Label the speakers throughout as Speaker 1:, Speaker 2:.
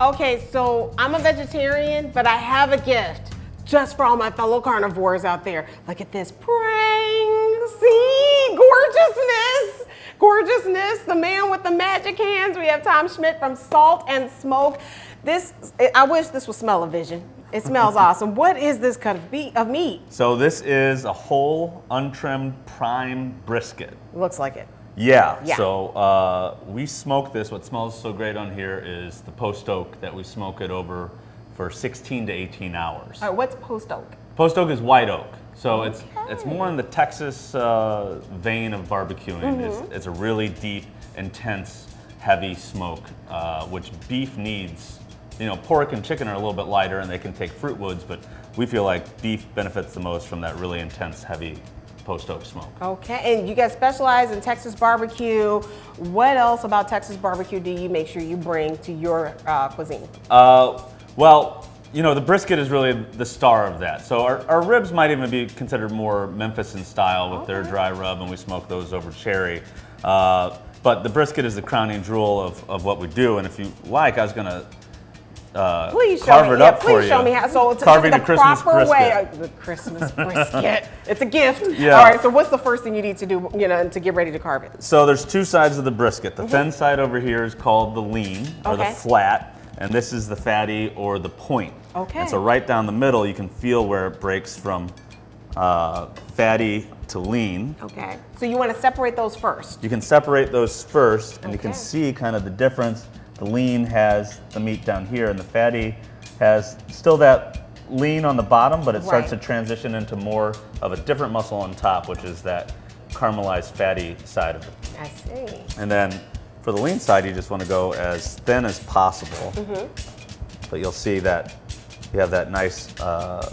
Speaker 1: Okay, so I'm a vegetarian, but I have a gift just for all my fellow carnivores out there. Look at this prang. See? Gorgeousness. Gorgeousness. The man with the magic hands. We have Tom Schmidt from Salt and Smoke. This, I wish this was smell-o-vision. It smells awesome. What is this cut of meat?
Speaker 2: So this is a whole, untrimmed prime brisket.
Speaker 1: looks like it.
Speaker 2: Yeah.
Speaker 1: Yeah.
Speaker 2: So uh, we smoke this. What smells so great on here is the post oak that we smoke it over for 16 to 18 hours.
Speaker 1: All right, what's post oak?
Speaker 2: Post oak is white oak. So it's it's more in the Texas uh, vein of barbecuing. It's, it's a really deep, intense, heavy smoke, uh, which beef needs. You know, pork and chicken are a little bit lighter and they can take fruit woods, but we feel like beef benefits the most from that really intense, heavy post oak smoke.
Speaker 1: Okay, and you guys specialize in Texas barbecue. What else about Texas barbecue do you make sure you bring to your uh, cuisine?
Speaker 2: Uh, well, you know, the brisket is really the star of that. So our, our ribs might even be considered more Memphis in style with their dry rub, and we smoke those over cherry. Uh, but the brisket is the crowning jewel of, of what we do. And if you like, I was going to uh,
Speaker 1: Please show
Speaker 2: carve
Speaker 1: me.
Speaker 2: it
Speaker 1: yeah,
Speaker 2: up
Speaker 1: please
Speaker 2: for
Speaker 1: show
Speaker 2: you.
Speaker 1: me how. So it's
Speaker 2: Carving
Speaker 1: the
Speaker 2: a Christmas
Speaker 1: proper way.
Speaker 2: brisket.
Speaker 1: uh, The Christmas brisket. it's a gift.
Speaker 2: Yeah.
Speaker 1: All right. So what's the first thing you need to do? You know, to get ready to carve it.
Speaker 2: So there's two sides of the brisket. The thin side over here is called the lean or the flat, and this is the fatty or the point.
Speaker 1: Okay.
Speaker 2: And so right down the middle, you can feel where it breaks from uh, fatty to lean.
Speaker 1: Okay. So you want to separate those first.
Speaker 2: You can separate those first, and you can see kind of the difference. The lean has the meat down here, and the fatty has still that lean on the bottom, but it starts
Speaker 1: Right.
Speaker 2: to transition into more of a different muscle on top, which is that caramelized fatty side of it.
Speaker 1: I see.
Speaker 2: And then for the lean side, you just want to go as thin as possible.
Speaker 1: Mm-hmm.
Speaker 2: But you'll see that you have that nice, uh,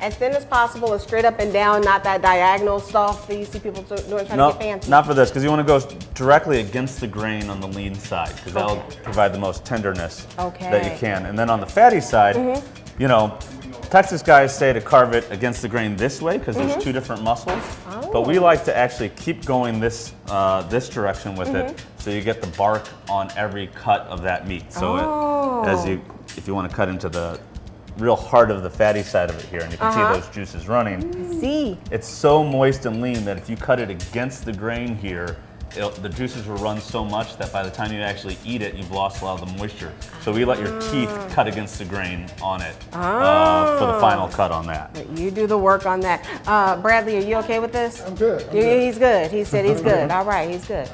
Speaker 1: As thin as possible, and straight up and down, not that diagonal stuff that you see people doing trying
Speaker 2: no,
Speaker 1: to get fancy.
Speaker 2: not for this, because you want to go directly against the grain on the lean side, because that'll provide the most tenderness that
Speaker 1: Okay. Mm-hmm.
Speaker 2: you can. And then on the fatty side, you know, Texas guys say to carve it against the grain this way because there's two different muscles.
Speaker 1: Oh.
Speaker 2: But we like to actually keep going this uh, this direction with it,
Speaker 1: Mm-hmm.
Speaker 2: so you get the bark on every cut of that meat. So it, as
Speaker 1: Oh.
Speaker 2: you, if you want to cut into the real heart of the fatty side of it here, and you can
Speaker 1: Uh-huh.
Speaker 2: see those juices running.
Speaker 1: see.
Speaker 2: It's so moist and lean that if you cut it against the grain here, it'll, the juices will run so much that by the time you actually eat it, you've lost a lot of the moisture. So we let your teeth
Speaker 1: Ah.
Speaker 2: cut against the grain on it uh, for the final cut on that.
Speaker 1: You do the work on that. Uh, Bradley, are you okay with this?
Speaker 3: I'm good, I'm good.
Speaker 1: He's good. He said he's good. All right, he's good.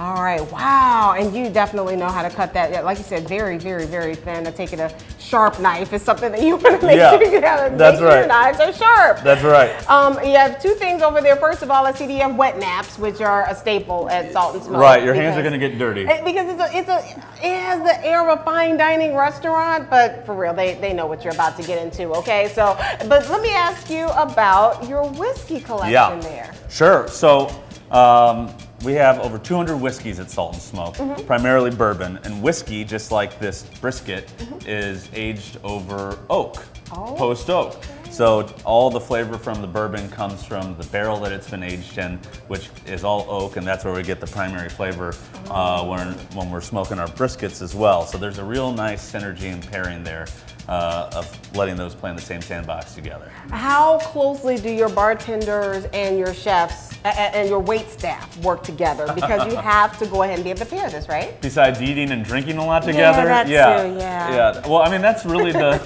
Speaker 1: All right, wow. And you definitely know how to cut that. Yeah, Like you said, very, very, very thin. I take it a sharp knife is something that you want to make
Speaker 2: Yeah,
Speaker 1: sure you have.
Speaker 2: that's
Speaker 1: make sure Your
Speaker 2: right.
Speaker 1: knives are sharp.
Speaker 2: That's right.
Speaker 1: Um, you have two things over there. First of all, I see you have wet naps, which are a staple at Salt and Smoke.
Speaker 2: Right, your hands are going to get dirty.
Speaker 1: it- because it's a, it's a, it has the air of a fine dining restaurant, but for real, they, they know what you're about to get into, okay? So, but let me ask you about your whiskey collection
Speaker 2: Yeah.
Speaker 1: there.
Speaker 2: Sure. So um, we have over 200 whiskeys at Salt and Smoke,
Speaker 1: Mm-hmm.
Speaker 2: primarily bourbon. And whiskey, just like this brisket, is aged over oak.
Speaker 1: Oh,
Speaker 2: post oak. So all the flavor from the bourbon comes from the barrel that it's been aged in, which is all oak, and that's where we get the primary flavor uh, when, when we're smoking our briskets as well. So there's a real nice synergy and pairing there uh, of letting those play in the same sandbox together.
Speaker 1: How closely do your bartenders and your chefs and your wait staff work together? Because you have to go ahead and be able to pair this, right?
Speaker 2: Besides eating and drinking a lot together, yeah,
Speaker 1: too, yeah.
Speaker 2: yeah. Well, I mean, that's really the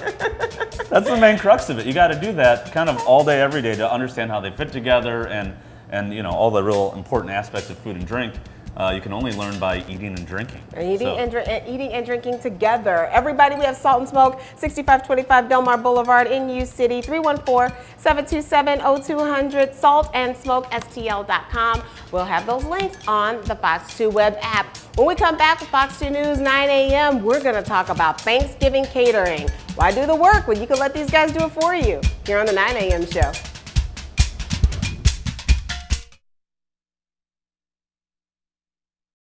Speaker 2: that's the main crux of it. You got to do that kind of all day, every day to understand how they fit together and and you know all the real important aspects of food and drink. Uh, you can only learn by eating and drinking.
Speaker 1: Eating,
Speaker 2: So-
Speaker 1: and, eating and drinking together. Everybody, we have Salt and Smoke, 6525 Delmar Boulevard in U City, 314-727-0200, Salt and Smoke STL.com. We'll have those links on the Fox 2 web app. When we come back with Fox 2 News 9 a.m., we're going to talk about Thanksgiving catering. Why do the work when you can let these guys do it for you? Here on the 9 a.m. show.